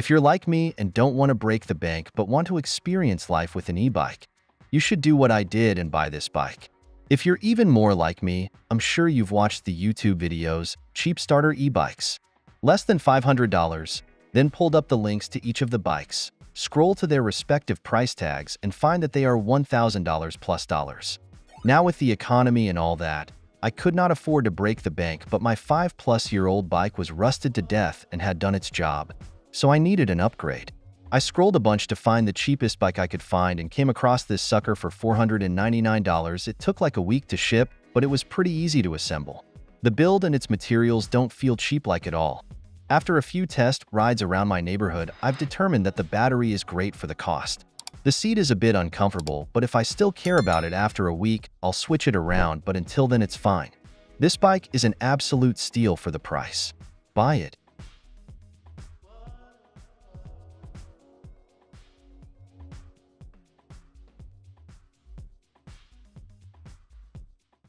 If you're like me and don't want to break the bank but want to experience life with an e-bike, you should do what I did and buy this bike. If you're even more like me, I'm sure you've watched the YouTube videos, Cheap Starter e-bikes. Less than $500, then pulled up the links to each of the bikes, scroll to their respective price tags and find that they are $1,000 plus dollars. Now with the economy and all that, I could not afford to break the bank but my 5-plus-year-old bike was rusted to death and had done its job, so I needed an upgrade. I scrolled a bunch to find the cheapest bike I could find and came across this sucker for $499. It took like a week to ship, but it was pretty easy to assemble. The build and its materials don't feel cheap like at all. After a few test rides around my neighborhood, I've determined that the battery is great for the cost. The seat is a bit uncomfortable, but if I still care about it after a week, I'll switch it around, but until then it's fine. This bike is an absolute steal for the price. Buy it.